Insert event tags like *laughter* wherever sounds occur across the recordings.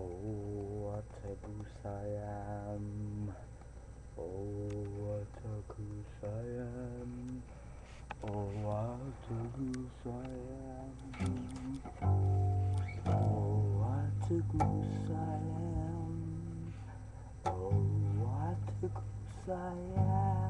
Oh, what a goose I am. Oh, what a goose I am. Oh, what a goose I am. Oh, what a goose I am. Oh, what a goose I am.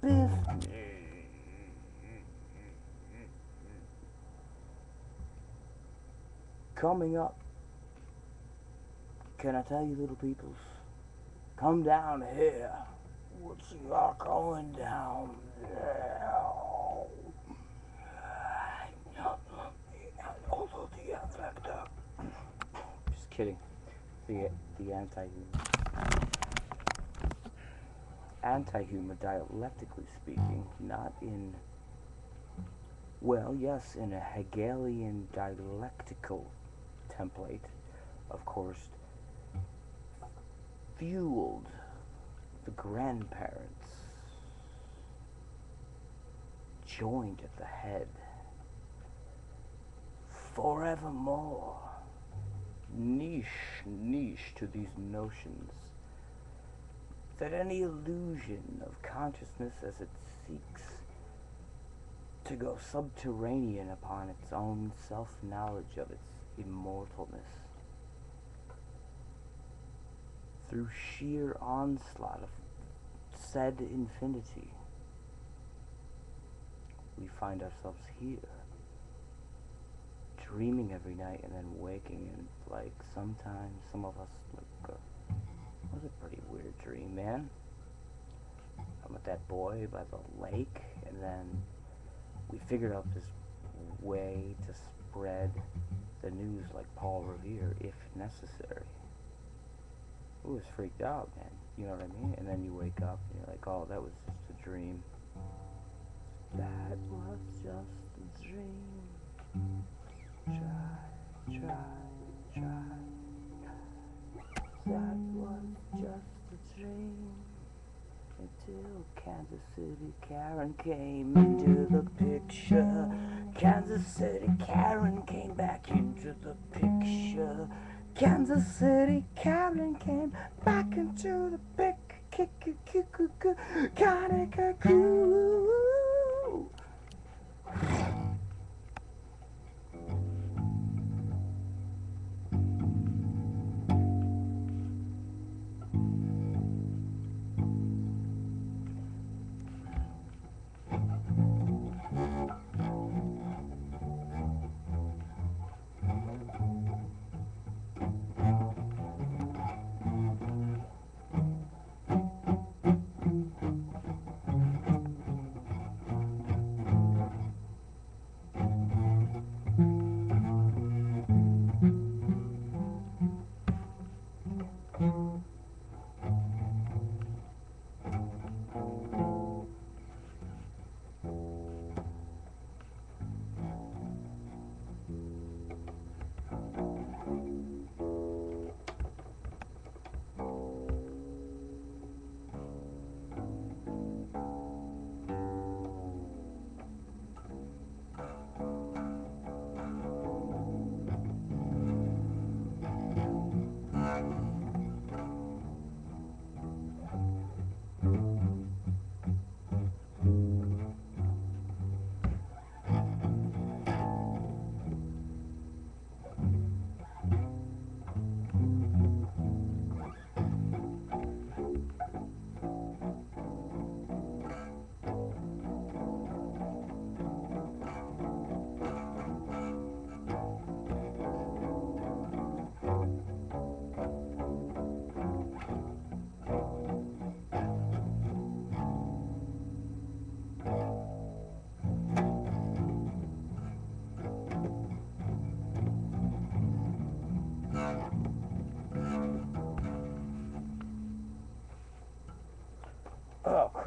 Biff. Coming up. Can I tell you, little peoples? Come down here. What's y'all going down there? *sighs* Just kidding. The the anti-humor. Anti-humor, dialectically speaking, not in. Well, yes, in a Hegelian dialectical template, of course, fueled the grandparents, joined at the head, forevermore, niche, niche to these notions, that any illusion of consciousness as it seeks to go subterranean upon its own self-knowledge of its immortalness through sheer onslaught of said infinity, we find ourselves here, dreaming every night and then waking, and like sometimes some of us uh, a pretty weird dream, man. I'm with that boy by the lake, and then we figured out this way to spread the news like Paul Revere, if necessary. It was freaked out, man. You know what I mean? And then you wake up and you're like, oh, that was just a dream. That was just a dream. Try, try, try. That was just a dream. Until Kansas City Karen came into the picture. Kansas City Karen came back into the picture. Kansas City Karen came back into the pic. Oh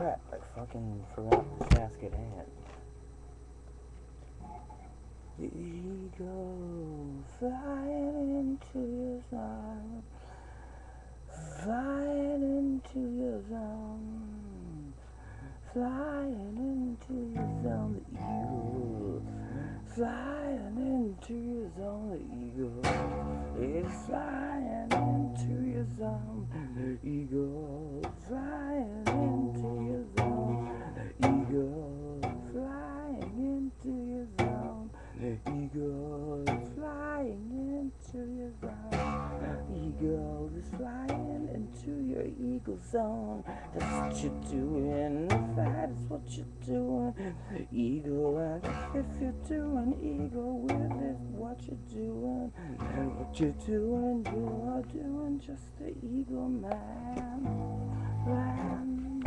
crap, I fucking forgot the casket hand. The eagle flying into your zone, flying into your zone, flying into your zone. The eagle flying into your zone. The eagle is flying into your zone. The eagle flying into your zone. The eagle flying into your zone. The eagle flying into your zone. Eagle is flying into your eagle zone. That's what you're doing. That is what you're doing. Eagle, and if you're doing eagle with it, what you're doing. And what you're doing, you are doing just the eagle man. man,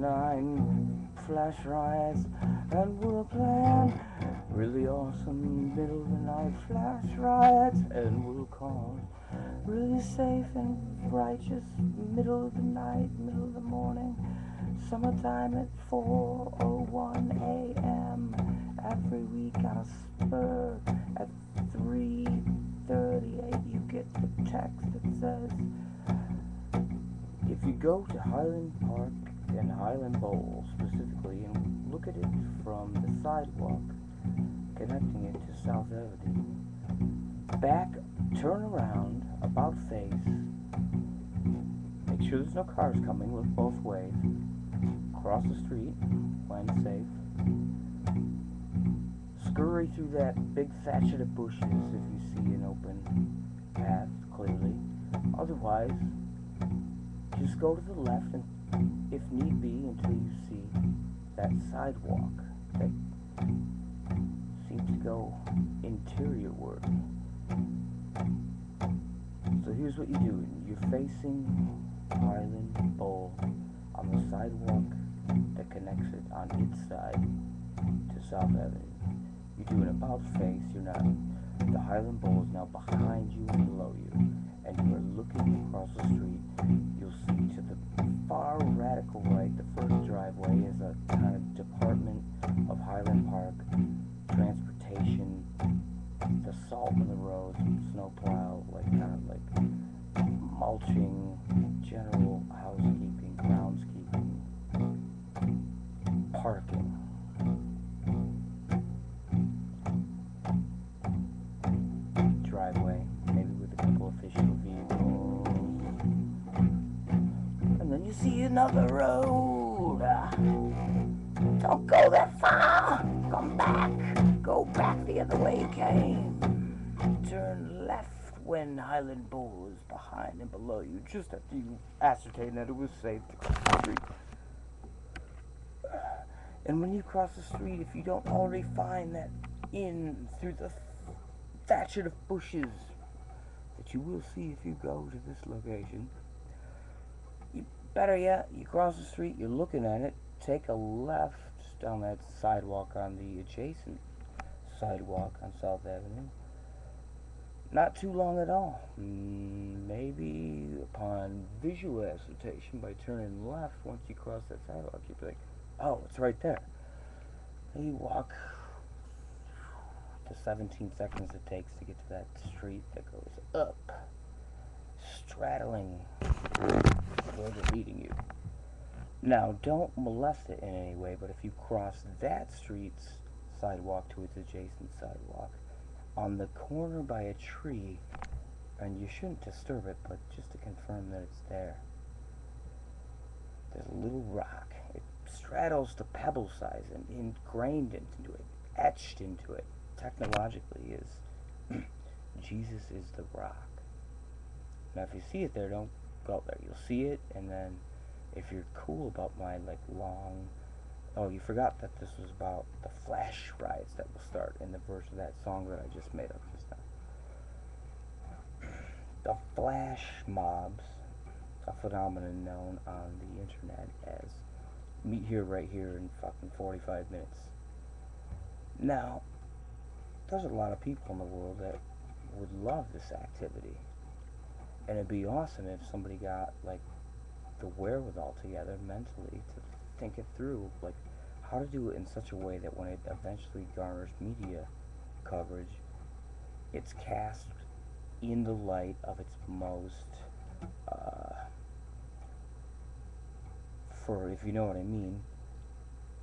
benign flash riots, and we'll plan really awesome middle of the night flash riots, and we'll call really safe and righteous middle of the night, middle of the morning, summertime at 4:01 a.m. every week on a spur at 3:38. You get the text that says. If you go to Highland Park and Highland Bowl specifically and look at it from the sidewalk connecting it to South Avenue, back, turn around, about face, make sure there's no cars coming, look both ways, cross the street when safe, scurry through that big thatch of bushes if you see an open path clearly, otherwise just go to the left and, if need be, until you see that sidewalk that seems to go interiorward. So here's what you do. You're facing Highland Bowl on the sidewalk that connects it on its side to South Avenue. You do an about face. You're not. The Highland Bowl is now behind you and below you, and you are looking across the street you'll see to the far radical right, the first driveway is a kind of department of Highland Park transportation, the salt in the roads, snowplow, like kind of like mulching, general housekeeping, groundskeeping, parking. You see another road. Don't go that far. Come back. Go back the other way you came. Turn left when Highland Bowl is behind and below you, just after you ascertain that it was safe to cross the street. And when you cross the street, if you don't already find that inn through the thatchet of bushes that you will see if you go to this location, better yet, you cross the street, you're looking at it, take a left down that sidewalk on the adjacent sidewalk on South Avenue. Not too long at all. Mm, Maybe upon visual ascertation by turning left, once you cross that sidewalk, you'd be like, oh, it's right there. And you walk the 17 seconds it takes to get to that street that goes up, straddling where they're leading you. Now, don't molest it in any way, but if you cross that street's sidewalk to its adjacent sidewalk, on the corner by a tree, and you shouldn't disturb it, but just to confirm that it's there, there's a little rock. It straddles the pebble size and ingrained into it, etched into it, technologically is *clears throat* Jesus is the rock. Now, if you see it there, don't go there. You'll see it, and then if you're cool about my like long oh you forgot that this was about the flash riots that will start in the verse of that song that I just made up just now. *clears throat* The flash mobs, a phenomenon known on the internet as meet here right here in fucking 45 minutes. Now, there's a lot of people in the world that would love this activity. And it'd be awesome if somebody got like the wherewithal together mentally to think it through, like how to do it in such a way that when it eventually garners media coverage, it's cast in the light of its most, uh, for if you know what I mean,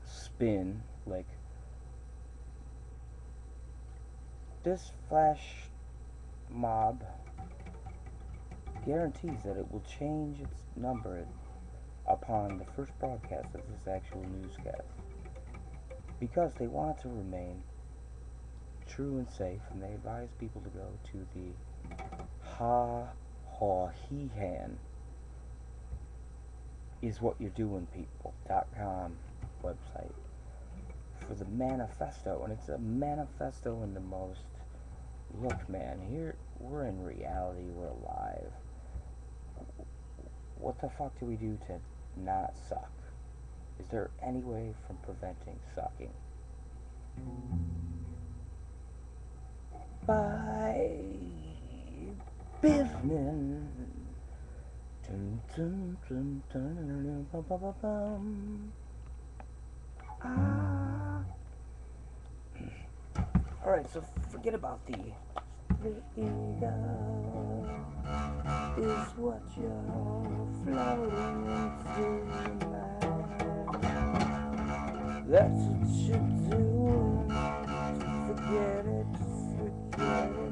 spin, like this flash mob guarantees that it will change its number upon the first broadcast of this actual newscast. Because they want it to remain true and safe, and they advise people to go to the Ha Ha He Han is what you're doing people.com website. For the manifesto and it's a manifesto in the most look man here we're in reality we're alive what the fuck do we do to not suck? Is there any way from preventing sucking? By business. Ah. Alright, so forget about the the ego is what you're floating through your. That's what you're doing. Forget it, forget it,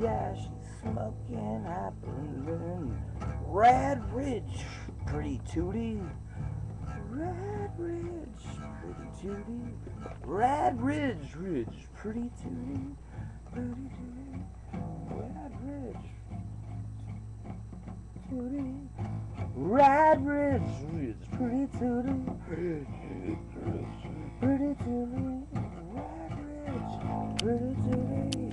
yeah she's smoking happen Rad Ridge, pretty tootie. Rad Ridge, pretty tootie. Rad Ridge, Ridge, pretty tootie. Pretty tootie. Rad Ridge, tootie. Rad Ridge, Ridge, pretty tootie. Pretty tootie. Rad Ridge, pretty tootie.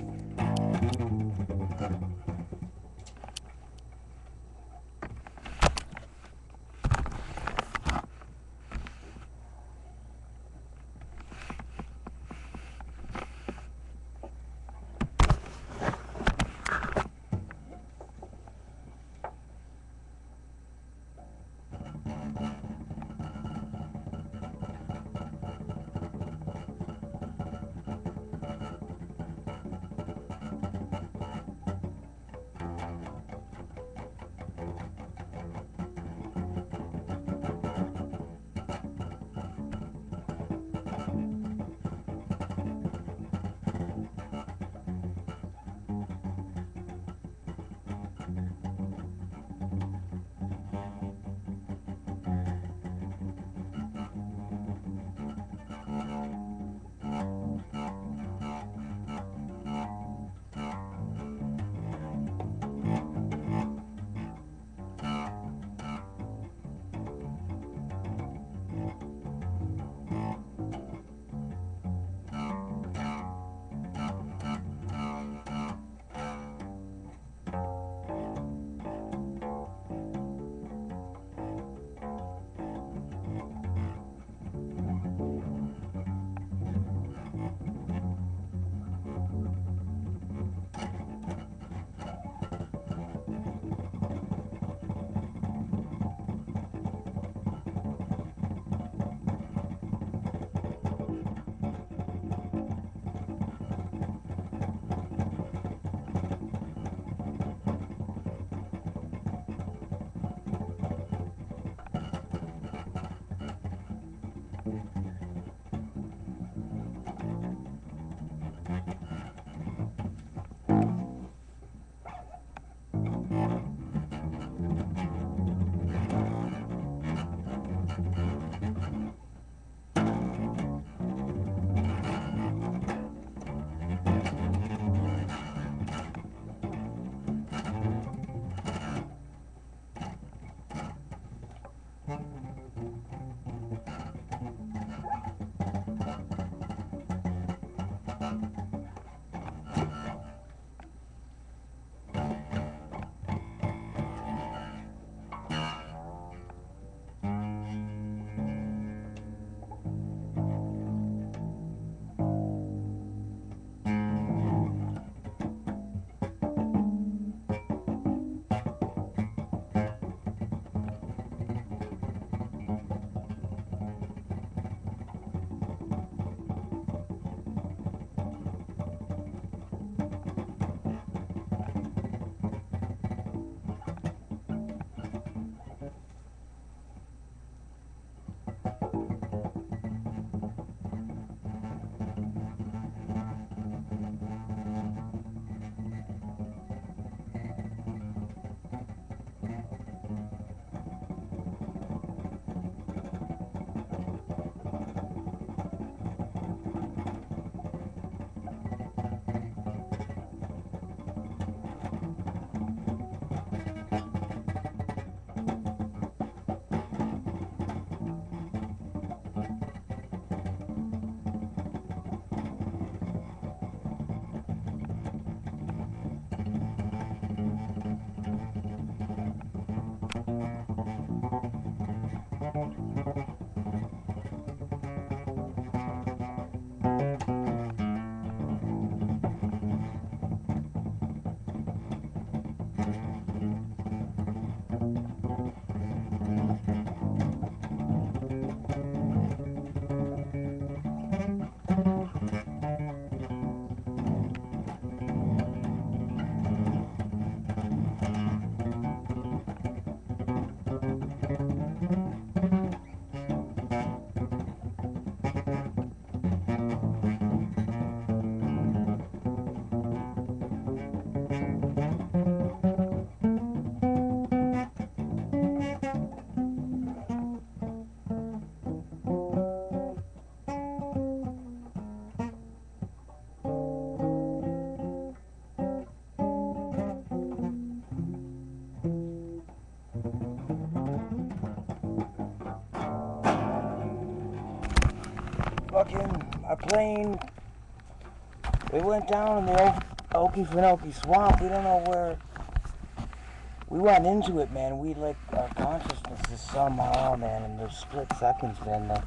Mm-hmm. Plane. We went down in the o- Okefenokee swamp. We don't know where. We went into it, man. We like our consciousness is somehow, man, in those split seconds, man. Like,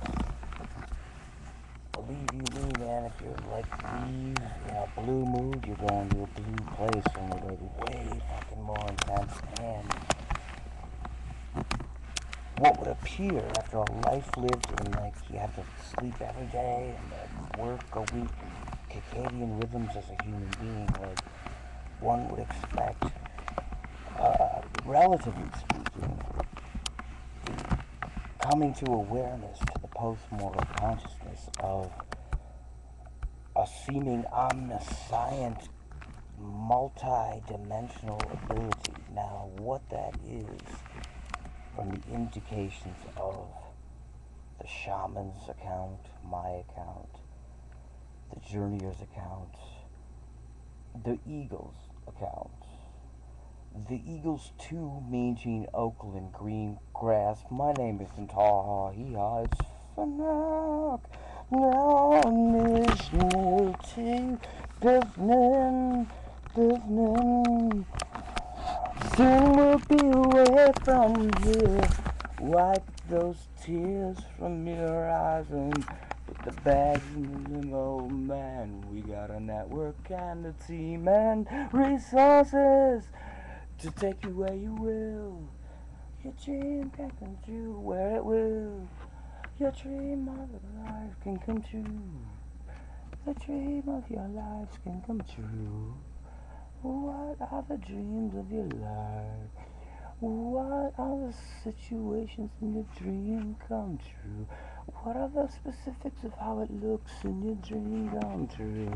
believe you me, man. If you're like leave in a blue mood, you're going to a blue place, and you're like way fucking more intense. And what would appear after a life lived in like you have to sleep every day and work a week, circadian rhythms as a human being, like one would expect, uh, relatively speaking, coming to awareness to the post-mortal consciousness of a seeming omniscient, multi-dimensional ability. Now, what that is from the indications of the shaman's account, my account, the journeyer's account, the eagle's account. The Eagles 2 Mean Oakland Green Grass. My name isn't Hee it's Fanak. Now listening to Bivnin, Bivnin. Soon we'll be away from here. Wipe those tears from your eyes and put the bags in the limo, man. We got a network and a team and resources to take you where you will. Your dream can come true where it will. Your dream of your life can come true. The dream of your life can come true. What are the dreams of your life? What are the situations in your dream come true? What are the specifics of how it looks in your dream come true?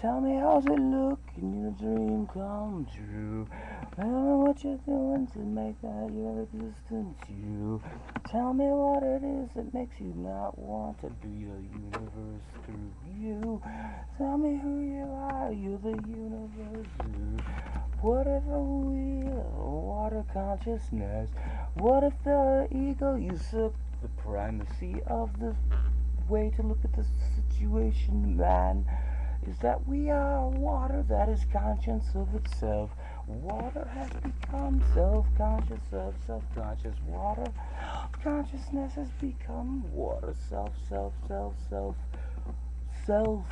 Tell me how's it look in your dream come true? Tell me what you're doing to make that your existence you. Tell me what it is that makes you not want to be the universe through you. Tell me who you are, you're the universe. What if a wheel, water consciousness? What if the ego usurp the primacy of the way to look at the situation, man? Is that we are water that is conscious of itself. Water has become self-conscious of self-conscious. Water consciousness has become water, self, self, self, self, self.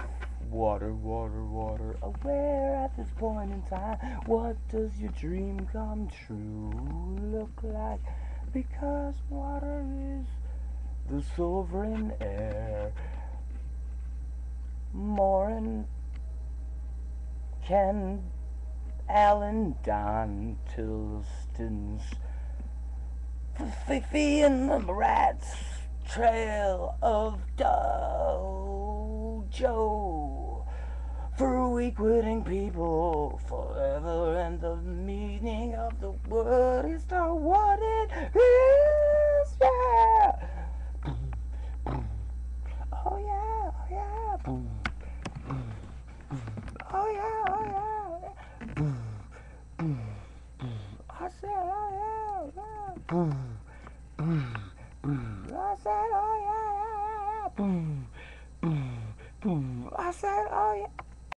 Water, water, water. Aware at this point in time, what does your dream come true look like? Because water is the sovereign air. Morin, Ken, Alan, Don, Tilston's, Fifi and the Rats, Trail of Dojo. For we-quitting people forever and the meaning of the word is not what it is, yeah. Oh yeah, oh Oh, yeah. Oh yeah, oh yeah. I said, oh yeah, oh, yeah. Oh, I said, oh yeah, yeah, yeah. I said, oh yeah.